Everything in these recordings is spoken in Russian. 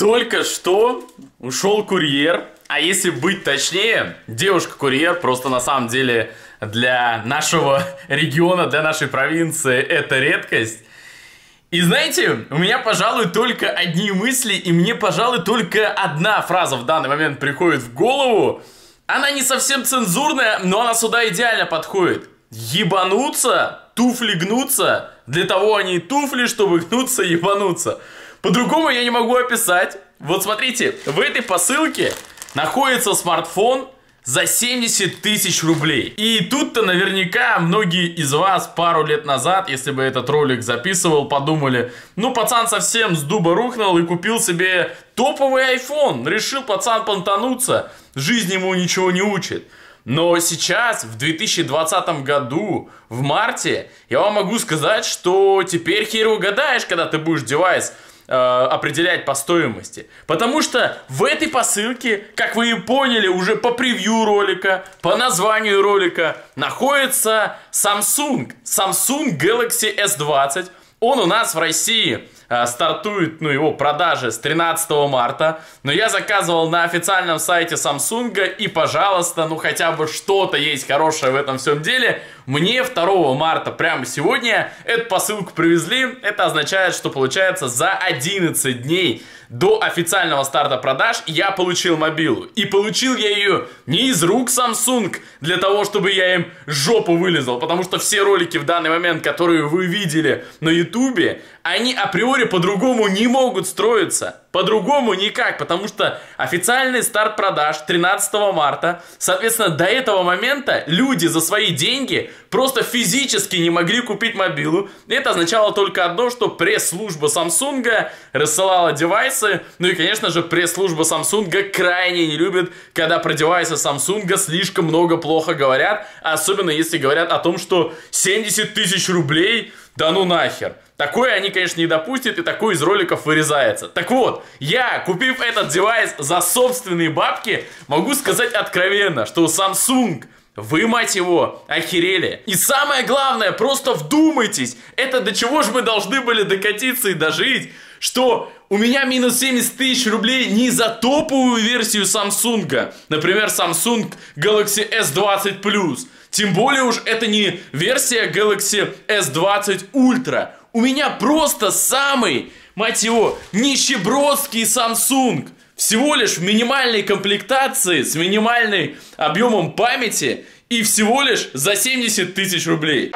Только что ушел курьер, а если быть точнее, девушка-курьер, просто на самом деле для нашего региона, для нашей провинции это редкость. И знаете, у меня, пожалуй, только одни мысли, и мне, пожалуй, только одна фраза в данный момент приходит в голову. Она не совсем цензурная, но она сюда идеально подходит. Ебануться, туфли гнуться, для того они туфли, чтобы гнуться, ебануться. По-другому я не могу описать. Вот смотрите, в этой посылке находится смартфон за 70 тысяч рублей. И тут-то наверняка многие из вас пару лет назад, если бы этот ролик записывал, подумали, ну пацан совсем с дуба рухнул и купил себе топовый iPhone. Решил пацан понтануться, жизнь ему ничего не учит. Но сейчас, в 2020 году, в марте, я вам могу сказать, что теперь хер угадаешь, когда ты будешь девайс Э, определять по стоимости. Потому что в этой посылке, как вы и поняли уже по превью ролика, по названию ролика, находится Samsung. Samsung Galaxy S20. Он у нас в России э, стартует, ну, его продажи с 13 марта. Но я заказывал на официальном сайте Samsung, и, пожалуйста, ну, хотя бы что-то есть хорошее в этом всем деле. Мне 2 марта, прямо сегодня, эту посылку привезли. Это означает, что, получается, за 11 дней до официального старта продаж я получил мобилу. И получил я ее не из рук Samsung, для того, чтобы я им жопу вылезал. Потому что все ролики в данный момент, которые вы видели на ютубе, они априори по-другому не могут строиться. По-другому никак, потому что официальный старт продаж 13 марта, соответственно, до этого момента люди за свои деньги просто физически не могли купить мобилу. Это означало только одно, что пресс-служба Samsung рассылала девайсы, ну и, конечно же, пресс-служба Samsung крайне не любит, когда про девайсы Samsung слишком много плохо говорят, особенно если говорят о том, что 70 тысяч рублей, да ну нахер. Такое они, конечно, не допустят, и такое из роликов вырезается. Так вот, я, купив этот девайс за собственные бабки, могу сказать откровенно, что Samsung вы, мать его, охерели. И самое главное, просто вдумайтесь, это до чего же мы должны были докатиться и дожить, что у меня минус 70 тысяч рублей не за топовую версию Samsung, например, Samsung Galaxy S20 Plus. Тем более уж это не версия Galaxy S20 Ultra. У меня просто самый, мать его, нищебродский Samsung. Всего лишь в минимальной комплектации, с минимальным объемом памяти и всего лишь за 70 тысяч рублей.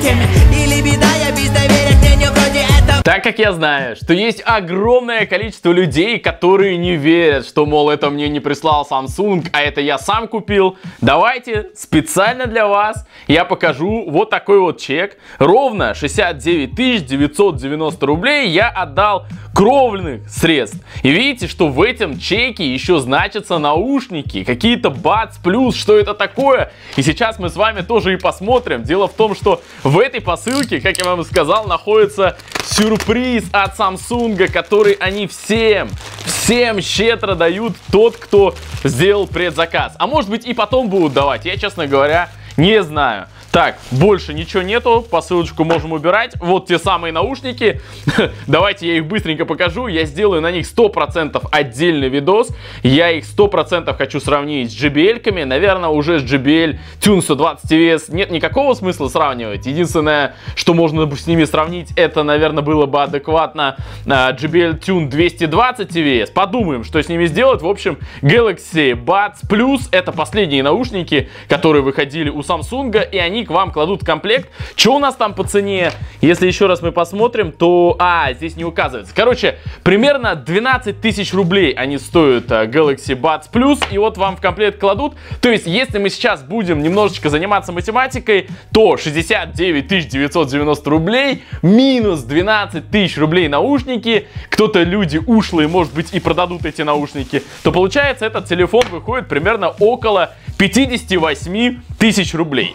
Теме Или беда, я без доверия к мнению вроде этого. Так как я знаю, что есть огромное количество людей, которые не верят, что, мол, это мне не прислал Samsung, а это я сам купил, давайте специально для вас я покажу вот такой вот чек. Ровно 69 990 рублей я отдал кровельных средств. И видите, что в этом чеке еще значатся наушники, какие-то Buds Plus, что это такое? И сейчас мы с вами тоже и посмотрим. Дело в том, что в этой посылке, как я вам сказал, находится сюрприз от Samsung, который они всем, всем щедро дают тот, кто сделал предзаказ. А может быть и потом будут давать, я, честно говоря, не знаю. Так, больше ничего нету, посылочку можем убирать. Вот те самые наушники. Давайте я их быстренько покажу. Я сделаю на них 100% отдельный видос. Я их 100% хочу сравнить с JBL-ками. Наверное, уже с JBL Tune 120 TVS нет никакого смысла сравнивать. Единственное, что можно с ними сравнить, это, наверное, было бы адекватно JBL Tune 220 TVS. Подумаем, что с ними сделать. В общем, Galaxy Buds Plus это последние наушники, которые выходили у Samsung, и они к вам кладут комплект. Что у нас там по цене? Если еще раз мы посмотрим, то... А, здесь не указывается. Короче, примерно 12 тысяч рублей они стоят э, Galaxy Buds Plus. И вот вам в комплект кладут. То есть, если мы сейчас будем немножечко заниматься математикой, то 69 990 рублей минус 12 тысяч рублей наушники. Кто-то люди ушлые, может быть, и продадут эти наушники. То получается, этот телефон выходит примерно около 58 тысяч рублей.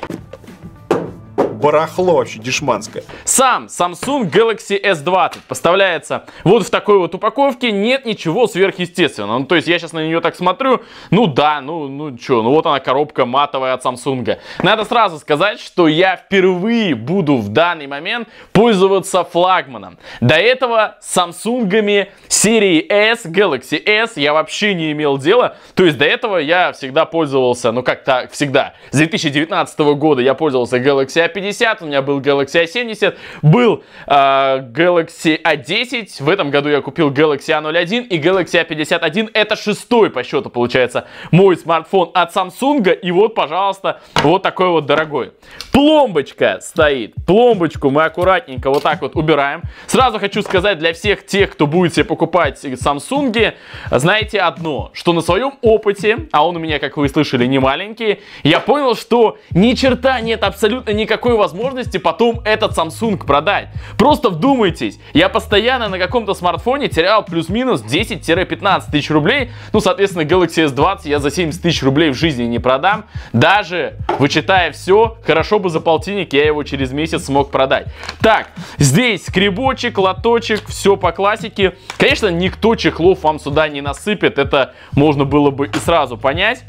Барахло вообще дешманское. Сам Samsung Galaxy S20 поставляется вот в такой вот упаковке. Нет ничего сверхъестественного. Ну, то есть я сейчас на нее так смотрю. Ну да, ну, ну что, ну вот она коробка матовая от Samsung. Надо сразу сказать, что я впервые буду в данный момент пользоваться флагманом. До этого с Samsung серии S, Galaxy S я вообще не имел дела. То есть до этого я всегда пользовался, ну как так, всегда. С 2019 года я пользовался Galaxy A50, у меня был Galaxy A70, был э, Galaxy A10, в этом году я купил Galaxy A01 и Galaxy A51, это шестой по счету получается мой смартфон от Samsung, и вот, пожалуйста, вот такой вот дорогой. Пломбочка стоит, пломбочку мы аккуратненько вот так вот убираем. Сразу хочу сказать для всех тех, кто будет себе покупать Samsung, знаете одно, что на своем опыте, а он у меня, как вы слышали, не маленький, я понял, что ни черта нет абсолютно никакой возможности потом этот Samsung продать. Просто вдумайтесь, я постоянно на каком-то смартфоне терял плюс-минус 10-15 тысяч рублей, ну, соответственно, Galaxy S20 я за 70 тысяч рублей в жизни не продам, даже вычитая все, хорошо бы за полтинник я его через месяц смог продать. Так, здесь скребочек, лоточек, все по классике. Конечно, никто чехлов вам сюда не насыпет, это можно было бы и сразу понять.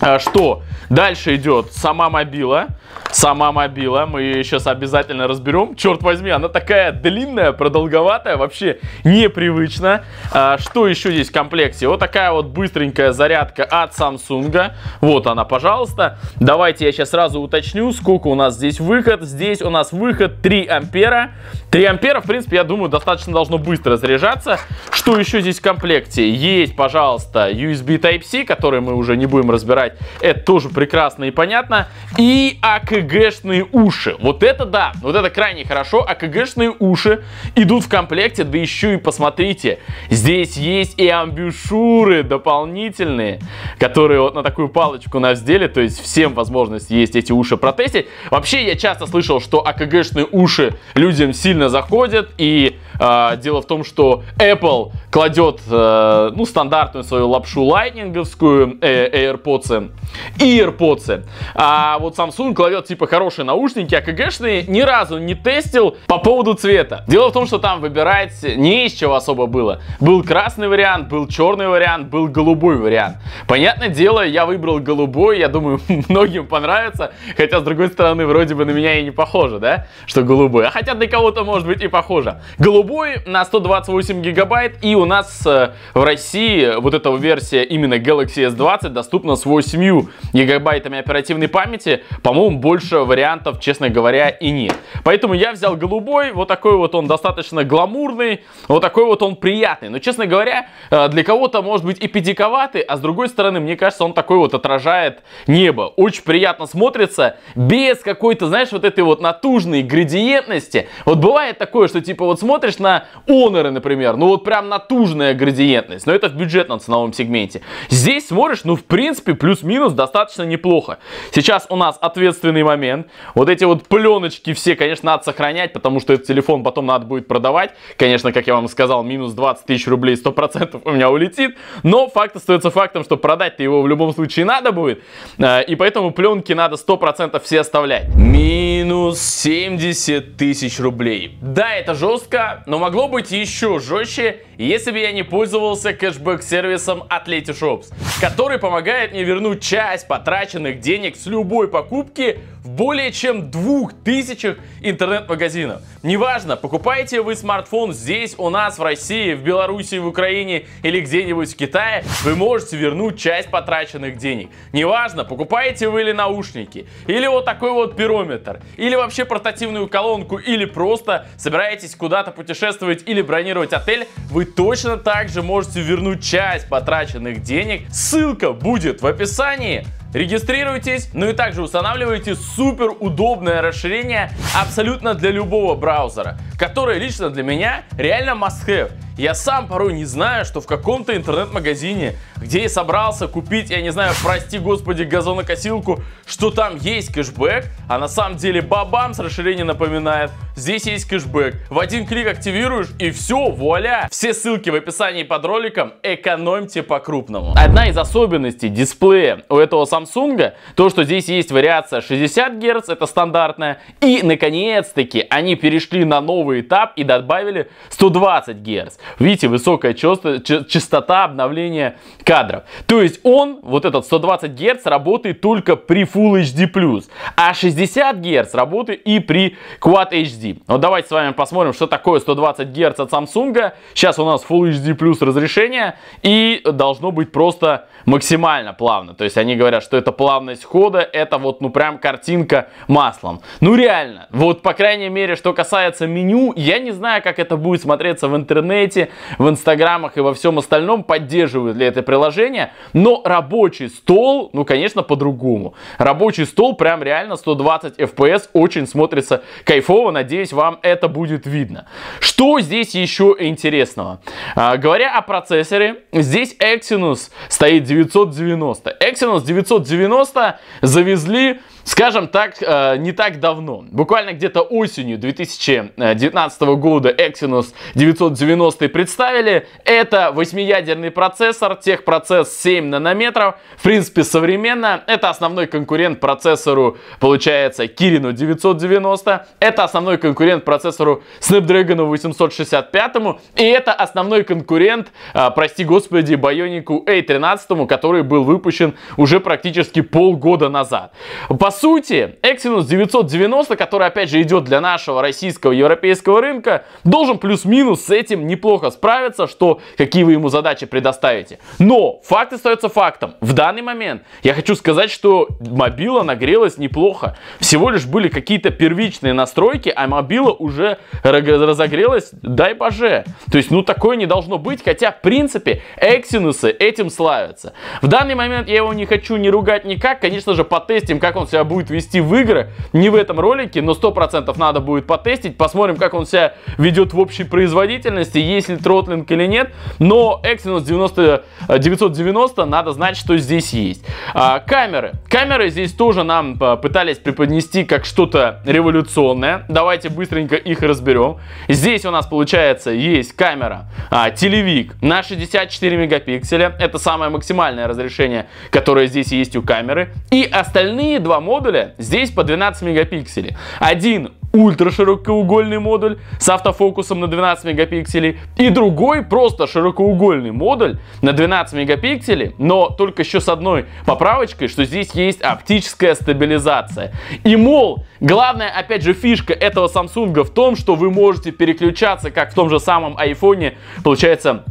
А, что дальше идет сама мобила. Сама мобила, мы ее сейчас обязательно разберем. Черт возьми, она такая длинная, продолговатая, вообще непривычно. А, что еще здесь в комплекте? Вот такая вот быстренькая зарядка от Samsung. Вот она, пожалуйста. Давайте я сейчас сразу уточню, сколько у нас здесь выход. Здесь у нас выход 3 ампера. 3 ампера, в принципе, я думаю, достаточно должно быстро заряжаться. Что еще здесь в комплекте? Есть, пожалуйста, USB Type-C, который мы уже не будем разбирать. Это тоже прекрасно и понятно. И АКГшные уши. Вот это да, вот это крайне хорошо. АКГшные уши идут в комплекте, да еще и посмотрите, здесь есть и амбушюры дополнительные, которые вот на такую палочку нас вздели, то есть всем возможность есть эти уши протестить. Вообще я часто слышал, что АКГшные уши людям сильно заходят, и дело в том, что Apple кладет, э, ну, стандартную свою лапшу лайтнинговскую, э, AirPods и AirPods, а вот Samsung кладет типа хорошие наушники, а КГшные ни разу не тестил по поводу цвета. Дело в том, что там выбирать не из чего особо было. Был красный вариант, был черный вариант, был голубой вариант. Понятное дело, я выбрал голубой, я думаю, многим понравится, хотя с другой стороны, вроде бы на меня и не похоже, да, что голубой. А хотя для кого-то может быть и похоже. Голубой на 128 гигабайт, и у нас э, в России вот эта версия именно Galaxy S20 доступна с 8 гигабайтами оперативной памяти. По-моему, больше больше вариантов, честно говоря, и нет. Поэтому я взял голубой, вот такой вот он достаточно гламурный, вот такой вот он приятный. Но, честно говоря, э, для кого-то может быть и педиковатый, а с другой стороны, мне кажется, он такой вот отражает небо. Очень приятно смотрится, без какой-то, знаешь, вот этой вот натужной градиентности. Вот бывает такое, что типа вот смотришь на Honor, например, ну вот прям натужная градиентность, но это в бюджетном ценовом сегменте. Здесь смотришь, ну в принципе, плюс-минус достаточно неплохо. Сейчас у нас ответственный момент. Вот эти вот пленочки все, конечно, надо сохранять, потому что этот телефон потом надо будет продавать. Конечно, как я вам сказал, минус 20 тысяч рублей 100% у меня улетит. Но факт остается фактом, что продать-то его в любом случае надо будет. Э, и поэтому пленки надо 100% все оставлять. Минус 70 тысяч рублей. Да, это жестко, но могло быть еще жестче, если бы я не пользовался кэшбэк-сервисом от Letyshops, который помогает мне вернуть часть потраченных денег с любой покупки в более чем двух тысячах интернет-магазинов. Неважно, покупаете вы смартфон здесь, у нас в России, в Беларуси, в Украине или где-нибудь в Китае, вы можете вернуть часть потраченных денег. Неважно, покупаете вы или наушники, или вот такой вот пирометр, или вообще портативную колонку, или просто собираетесь куда-то путешествовать или бронировать отель, вы точно так же можете вернуть часть потраченных денег. Ссылка будет в описании. Регистрируйтесь, ну и также устанавливайте супер удобное расширение абсолютно для любого браузера, которое лично для меня реально must have. Я сам порой не знаю, что в каком-то интернет-магазине, где я собрался купить, я не знаю, прости господи, газонокосилку, что там есть кэшбэк, а на самом деле бабам с расширением напоминает, здесь есть кэшбэк. В один клик активируешь и все, вуаля. Все ссылки в описании под роликом. Экономьте по-крупному. Одна из особенностей дисплея у этого Samsung, то, что здесь есть вариация 60 Гц, это стандартная. И, наконец-таки, они перешли на новый этап и добавили 120 Гц. Видите, высокая частота обновления кадров. То есть он, вот этот 120 Гц, работает только при Full HD+, а 60 Гц работает и при Quad HD. Вот давайте с вами посмотрим, что такое 120 Гц от Samsung. Сейчас у нас Full HD разрешение и должно быть просто максимально плавно. То есть они говорят, что это плавность хода, это вот ну прям картинка маслом. Ну реально, вот по крайней мере, что касается меню, я не знаю, как это будет смотреться в интернете, в инстаграмах и во всем остальном, поддерживают ли это приложение, но рабочий стол, ну конечно по-другому. Рабочий стол прям реально 120 FPS, очень смотрится кайфово, надеюсь вам это будет видно. Что здесь еще интересного? А, говоря о процессоре, здесь Exynos стоит 990. Exynos 990 завезли Скажем так, э, не так давно, буквально где-то осенью 2019 года Exynos 990 представили. Это восьмиядерный процессор, техпроцесс 7 нанометров. В принципе, современно. Это основной конкурент процессору, получается, Kirin 990. Это основной конкурент процессору Snapdragon 865. И это основной конкурент, э, прости господи, Bionic A13, который был выпущен уже практически полгода назад. По сути, Exynos 990, который опять же идет для нашего российского европейского рынка, должен плюс-минус с этим неплохо справиться, что какие вы ему задачи предоставите. Но факт остается фактом. В данный момент я хочу сказать, что мобила нагрелась неплохо. Всего лишь были какие-то первичные настройки, а мобила уже разогрелась, дай боже. То есть, ну такое не должно быть, хотя в принципе Exynos этим славятся. В данный момент я его не хочу ни ругать никак, конечно же потестим, как он себя будет вести в игры, не в этом ролике, но 100% надо будет потестить, посмотрим, как он себя ведет в общей производительности, есть ли тротлинг или нет, но Exynos 90, 990 надо знать, что здесь есть. А, камеры. Камеры здесь тоже нам а, пытались преподнести как что-то революционное. Давайте быстренько их разберем. Здесь у нас получается есть камера а, телевик на 64 мегапикселя. Это самое максимальное разрешение, которое здесь есть у камеры. И остальные два модуля модуля здесь по 12 мегапикселей. Один ультраширокоугольный модуль с автофокусом на 12 мегапикселей и другой просто широкоугольный модуль на 12 мегапикселей, но только еще с одной поправочкой, что здесь есть оптическая стабилизация. И мол, главная опять же фишка этого Samsung в том, что вы можете переключаться, как в том же самом iPhone, получается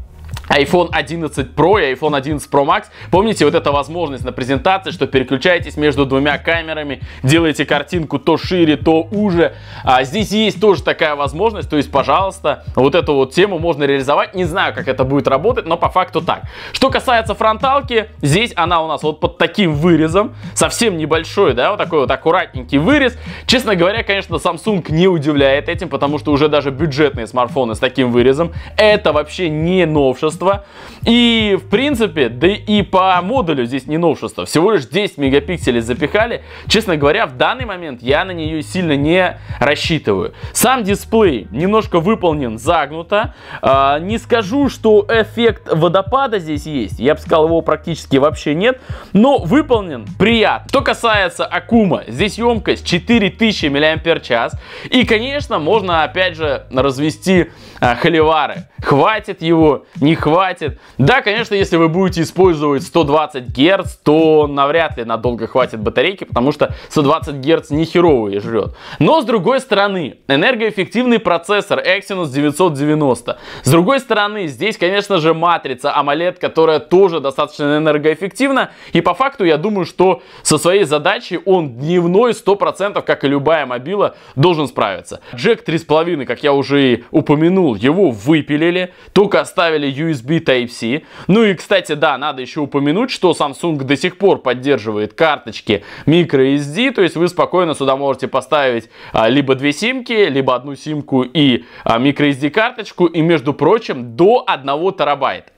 iPhone 11 Pro и iPhone 11 Pro Max. Помните вот эта возможность на презентации, что переключаетесь между двумя камерами, делаете картинку то шире, то уже. А здесь есть тоже такая возможность, то есть, пожалуйста, вот эту вот тему можно реализовать. Не знаю, как это будет работать, но по факту так. Что касается фронталки, здесь она у нас вот под таким вырезом, совсем небольшой, да, вот такой вот аккуратненький вырез. Честно говоря, конечно, Samsung не удивляет этим, потому что уже даже бюджетные смартфоны с таким вырезом, это вообще не новшество новшество. И, в принципе, да и по модулю здесь не новшество. Всего лишь 10 мегапикселей запихали. Честно говоря, в данный момент я на нее сильно не рассчитываю. Сам дисплей немножко выполнен загнуто. А, не скажу, что эффект водопада здесь есть. Я бы сказал, его практически вообще нет. Но выполнен приятно. Что касается Акума, здесь емкость 4000 мАч. И, конечно, можно опять же развести а, холивары. Хватит его, не хватит. Да, конечно, если вы будете использовать 120 Гц, то навряд ли надолго хватит батарейки, потому что 120 Гц не херовые жрет. Но с другой стороны, энергоэффективный процессор Exynos 990. С другой стороны, здесь, конечно же, матрица AMOLED, которая тоже достаточно энергоэффективна. И по факту, я думаю, что со своей задачей он дневной 100%, как и любая мобила, должен справиться. Джек 3.5, как я уже и упомянул, его выпилили, только оставили USB Type-C. Ну и, кстати, да, надо еще упомянуть, что Samsung до сих пор поддерживает карточки microSD, то есть вы спокойно сюда можете поставить а, либо две симки, либо одну симку и а, microSD карточку, и, между прочим, до 1 терабайта.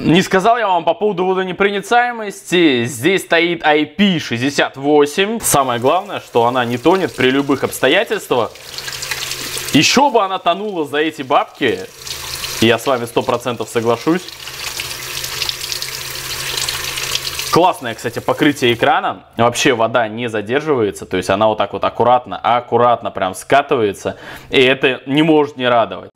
Не сказал я вам по поводу водонепроницаемости. Здесь стоит IP68. Самое главное, что она не тонет при любых обстоятельствах. Еще бы она тонула за эти бабки, я с вами 100% соглашусь. Классное, кстати, покрытие экрана. Вообще вода не задерживается, то есть она вот так вот аккуратно, аккуратно прям скатывается. И это не может не радовать.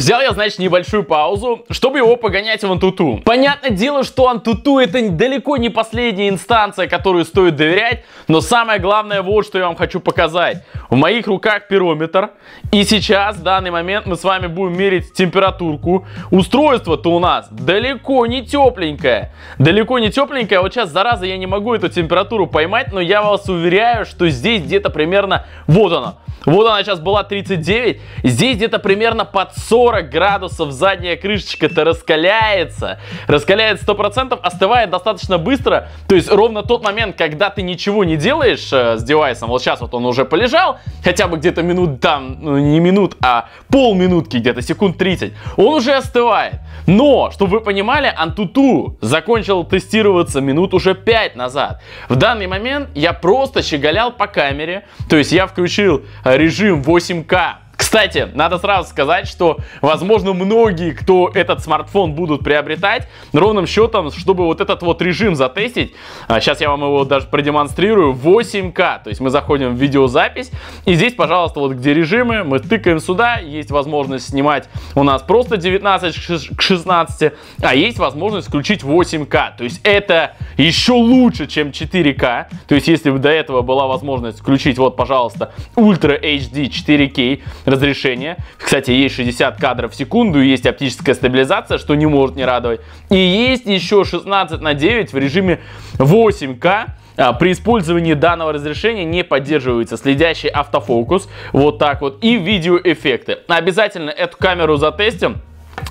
Взял я, значит, небольшую паузу, чтобы его погонять в Антуту. Понятное дело, что Антуту это далеко не последняя инстанция, которую стоит доверять, но самое главное вот, что я вам хочу показать. В моих руках пирометр, и сейчас, в данный момент, мы с вами будем мерить температурку. Устройство-то у нас далеко не тепленькое. Далеко не тепленькое. Вот сейчас, зараза, я не могу эту температуру поймать, но я вас уверяю, что здесь где-то примерно, вот оно, вот она сейчас была 39, здесь где-то примерно под 40 градусов задняя крышечка-то раскаляется. Раскаляется 100%, остывает достаточно быстро. То есть ровно тот момент, когда ты ничего не делаешь э, с девайсом, вот сейчас вот он уже полежал, хотя бы где-то минут там, ну не минут, а полминутки где-то, секунд 30, он уже остывает. Но, чтобы вы понимали, Антуту закончил тестироваться минут уже 5 назад. В данный момент я просто щеголял по камере, то есть я включил режим 8К кстати, надо сразу сказать, что, возможно, многие, кто этот смартфон будут приобретать, ровным счетом, чтобы вот этот вот режим затестить, сейчас а, я вам его даже продемонстрирую, 8К, то есть мы заходим в видеозапись, и здесь, пожалуйста, вот где режимы, мы тыкаем сюда, есть возможность снимать у нас просто 19 к 16, а есть возможность включить 8К, то есть это еще лучше, чем 4К, то есть если бы до этого была возможность включить, вот, пожалуйста, Ultra HD 4K, разрешение. Кстати, есть 60 кадров в секунду, есть оптическая стабилизация, что не может не радовать. И есть еще 16 на 9 в режиме 8К. А, при использовании данного разрешения не поддерживается следящий автофокус, вот так вот, и видеоэффекты. Обязательно эту камеру затестим.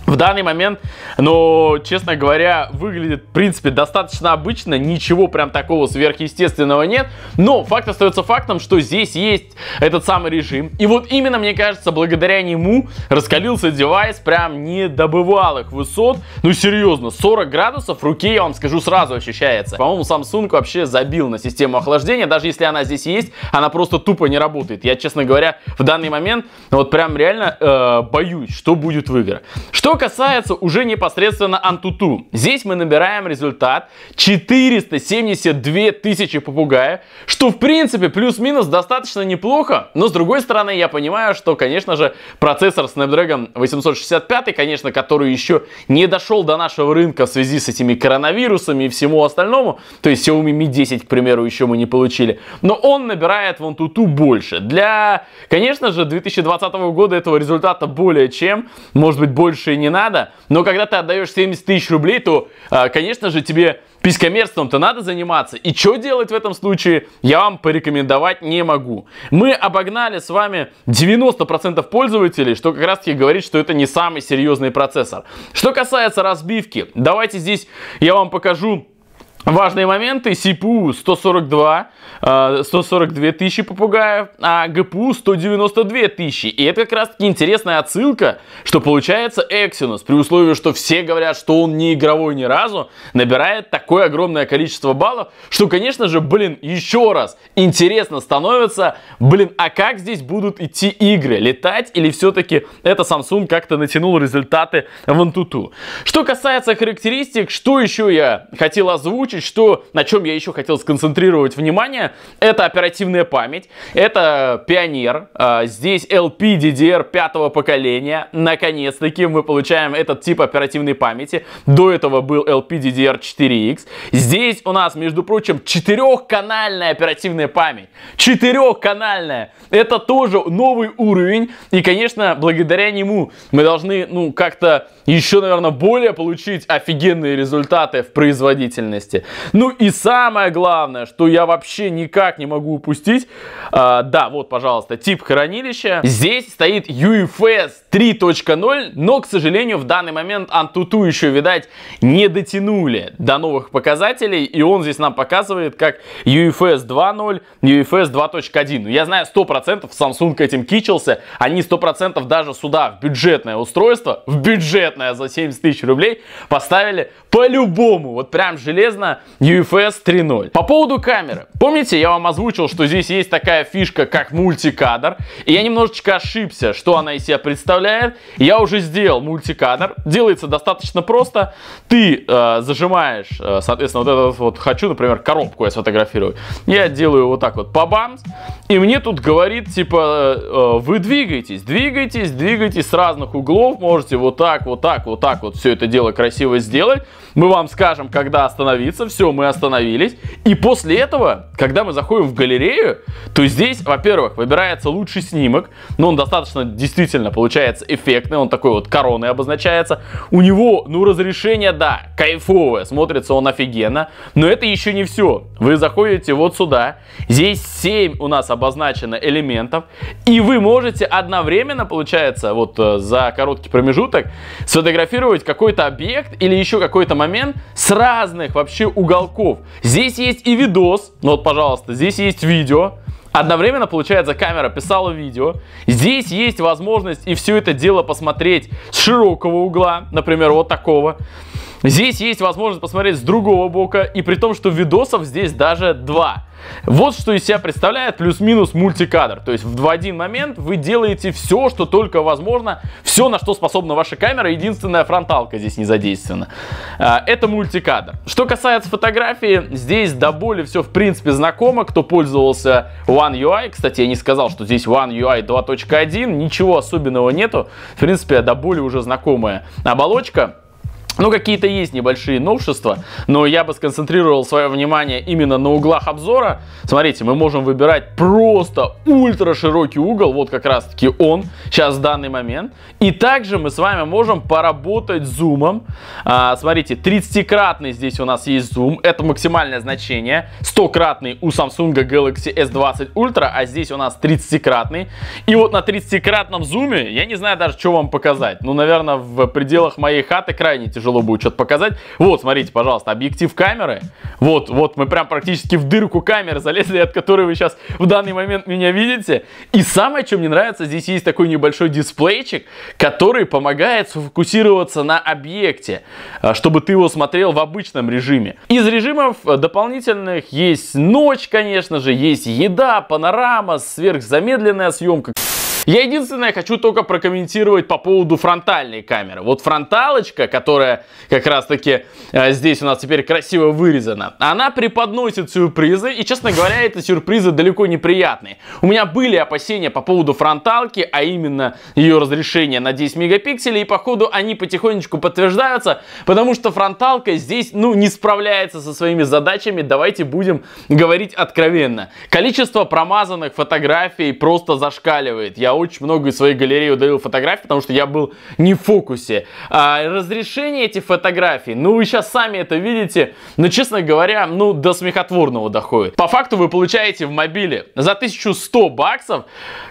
В данный момент, но, честно говоря, выглядит, в принципе, достаточно обычно, ничего прям такого сверхъестественного нет, но факт остается фактом, что здесь есть этот самый режим, и вот именно, мне кажется, благодаря нему раскалился девайс прям не до бывалых высот, ну серьезно, 40 градусов в руке, я вам скажу, сразу ощущается. По-моему, Samsung вообще забил на систему охлаждения, даже если она здесь есть, она просто тупо не работает. Я, честно говоря, в данный момент, вот прям реально э, боюсь, что будет в играх. Что касается уже непосредственно Antutu, здесь мы набираем результат 472 тысячи попугаев, что в принципе плюс-минус достаточно неплохо, но с другой стороны я понимаю, что конечно же процессор Snapdragon 865, конечно, который еще не дошел до нашего рынка в связи с этими коронавирусами и всему остальному, то есть Xiaomi Mi 10, к примеру, еще мы не получили, но он набирает в Antutu больше. Для, конечно же, 2020 года этого результата более чем, может быть больше больше не надо, но когда ты отдаешь 70 тысяч рублей, то, а, конечно же, тебе писькомерством-то надо заниматься. И что делать в этом случае, я вам порекомендовать не могу. Мы обогнали с вами 90% пользователей, что как раз таки говорит, что это не самый серьезный процессор. Что касается разбивки, давайте здесь я вам покажу Важные моменты. CPU 142, 142 тысячи попугаев, а GPU 192 тысячи. И это как раз таки интересная отсылка, что получается Exynos, при условии, что все говорят, что он не игровой ни разу, набирает такое огромное количество баллов, что, конечно же, блин, еще раз интересно становится, блин, а как здесь будут идти игры? Летать или все-таки это Samsung как-то натянул результаты в Antutu? Что касается характеристик, что еще я хотел озвучить? Озвучить, что, на чем я еще хотел сконцентрировать внимание, это оперативная память, это Pioneer, а, здесь LPDDR пятого поколения, наконец-таки мы получаем этот тип оперативной памяти, до этого был LPDDR4X, здесь у нас, между прочим, четырехканальная оперативная память, четырехканальная, это тоже новый уровень, и, конечно, благодаря нему мы должны, ну, как-то еще, наверное, более получить офигенные результаты в производительности. Месте. Ну и самое главное, что я вообще никак не могу упустить, э, да, вот, пожалуйста, тип хранилища. Здесь стоит UFS 3.0, но, к сожалению, в данный момент Antutu еще, видать, не дотянули до новых показателей, и он здесь нам показывает как UFS 2.0, UFS 2.1. Ну, я знаю 100% Samsung этим кичился, они 100% даже сюда в бюджетное устройство, в бюджетное за 70 тысяч рублей поставили по-любому, вот прям железно UFS 3.0. По поводу камеры. Помните, я вам озвучил, что здесь есть такая фишка, как мультикадр, и я немножечко ошибся, что она из себя представляет. Я уже сделал мультикадр, делается достаточно просто. Ты э, зажимаешь, э, соответственно, вот этот вот, хочу, например, коробку я сфотографирую. Я делаю вот так вот по бамс, и мне тут говорит, типа, э, э, вы двигаетесь, двигаетесь, двигаетесь с разных углов, можете вот так, вот так, вот так вот все это дело красиво сделать. Мы вам скажем, когда остановиться. Все, мы остановились. И после этого, когда мы заходим в галерею, то здесь, во-первых, выбирается лучший снимок. Но он достаточно действительно получается эффектный. Он такой вот короной обозначается. У него, ну, разрешение, да, кайфовое. Смотрится он офигенно. Но это еще не все. Вы заходите вот сюда. Здесь 7 у нас обозначено элементов. И вы можете одновременно, получается, вот э, за короткий промежуток сфотографировать какой-то объект или еще какой-то момент с разных вообще уголков. Здесь есть и видос, ну вот, пожалуйста, здесь есть видео, Одновременно, получается, камера писала видео. Здесь есть возможность и все это дело посмотреть с широкого угла, например, вот такого. Здесь есть возможность посмотреть с другого бока, и при том, что видосов здесь даже два. Вот что из себя представляет плюс-минус мультикадр. То есть в один момент вы делаете все, что только возможно, все, на что способна ваша камера. Единственная фронталка здесь не задействована. А, это мультикадр. Что касается фотографии, здесь до боли все в принципе знакомо. Кто пользовался One UI, кстати, я не сказал, что здесь One UI 2.1, ничего особенного нету. В принципе, до боли уже знакомая оболочка. Ну, какие-то есть небольшие новшества, но я бы сконцентрировал свое внимание именно на углах обзора. Смотрите, мы можем выбирать просто ультра широкий угол, вот как раз таки он сейчас в данный момент. И также мы с вами можем поработать зумом. А, смотрите, 30-кратный здесь у нас есть зум, это максимальное значение. 100-кратный у Samsung Galaxy S20 Ultra, а здесь у нас 30-кратный. И вот на 30-кратном зуме, я не знаю даже, что вам показать. Ну, наверное, в пределах моей хаты крайне тяжело тяжело будет что-то показать. Вот, смотрите, пожалуйста, объектив камеры. Вот, вот мы прям практически в дырку камеры залезли, от которой вы сейчас в данный момент меня видите. И самое, что мне нравится, здесь есть такой небольшой дисплейчик, который помогает сфокусироваться на объекте, а, чтобы ты его смотрел в обычном режиме. Из режимов дополнительных есть ночь, конечно же, есть еда, панорама, сверхзамедленная съемка. Я единственное хочу только прокомментировать по поводу фронтальной камеры. Вот фронталочка, которая как раз таки э, здесь у нас теперь красиво вырезана, она преподносит сюрпризы, и, честно говоря, эти сюрпризы далеко неприятные. У меня были опасения по поводу фронталки, а именно ее разрешение на 10 мегапикселей, и походу они потихонечку подтверждаются, потому что фронталка здесь, ну, не справляется со своими задачами, давайте будем говорить откровенно. Количество промазанных фотографий просто зашкаливает. Я очень много из своей галереи удалил фотографий, потому что я был не в фокусе. А, разрешение этих фотографий, ну вы сейчас сами это видите, но честно говоря, ну до смехотворного доходит. По факту вы получаете в мобиле за 1100 баксов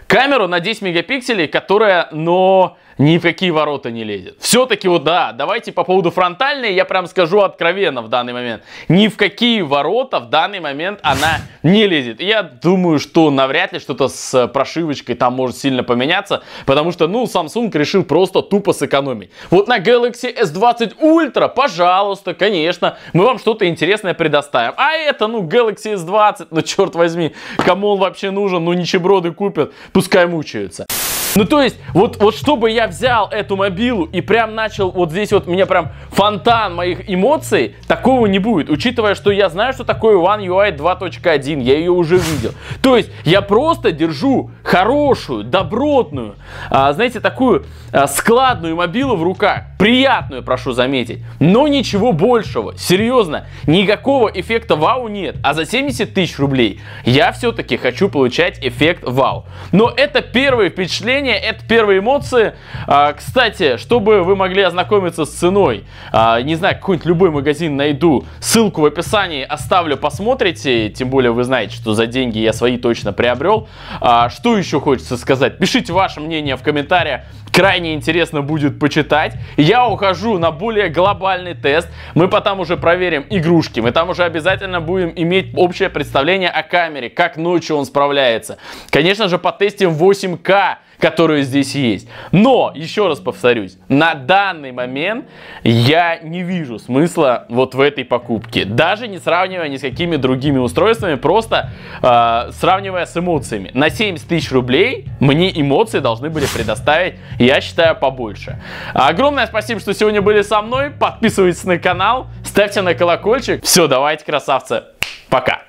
камеру на 10 мегапикселей, которая, но ни в какие ворота не лезет. Все-таки вот да, давайте по поводу фронтальной я прям скажу откровенно в данный момент. Ни в какие ворота в данный момент она не лезет. я думаю, что навряд ли что-то с прошивочкой там может сильно поменяться, потому что, ну, Samsung решил просто тупо сэкономить. Вот на Galaxy S20 Ultra, пожалуйста, конечно, мы вам что-то интересное предоставим. А это, ну, Galaxy S20, ну, черт возьми, кому он вообще нужен, ну, нищеброды купят, пускай мучаются. Ну, то есть, вот, вот чтобы я взял эту мобилу и прям начал, вот здесь вот меня прям фонтан моих эмоций, такого не будет. Учитывая, что я знаю, что такое One UI 2.1, я ее уже видел. То есть, я просто держу хорошую, добротную, а, знаете, такую а, складную мобилу в руках. Приятную, прошу заметить. Но ничего большего. Серьезно, никакого эффекта вау нет. А за 70 тысяч рублей я все-таки хочу получать эффект вау. Но это первое впечатление мнение, это первые эмоции. А, кстати, чтобы вы могли ознакомиться с ценой, а, не знаю, какой-нибудь любой магазин найду, ссылку в описании оставлю, посмотрите, тем более вы знаете, что за деньги я свои точно приобрел. А, что еще хочется сказать? Пишите ваше мнение в комментариях, крайне интересно будет почитать. Я ухожу на более глобальный тест. Мы потом уже проверим игрушки. Мы там уже обязательно будем иметь общее представление о камере, как ночью он справляется. Конечно же, потестим 8К которые здесь есть. Но, еще раз повторюсь, на данный момент я не вижу смысла вот в этой покупке. Даже не сравнивая ни с какими другими устройствами, просто э, сравнивая с эмоциями. На 70 тысяч рублей мне эмоции должны были предоставить, я считаю, побольше. Огромное спасибо, что сегодня были со мной. Подписывайтесь на канал, ставьте на колокольчик. Все, давайте, красавцы. Пока.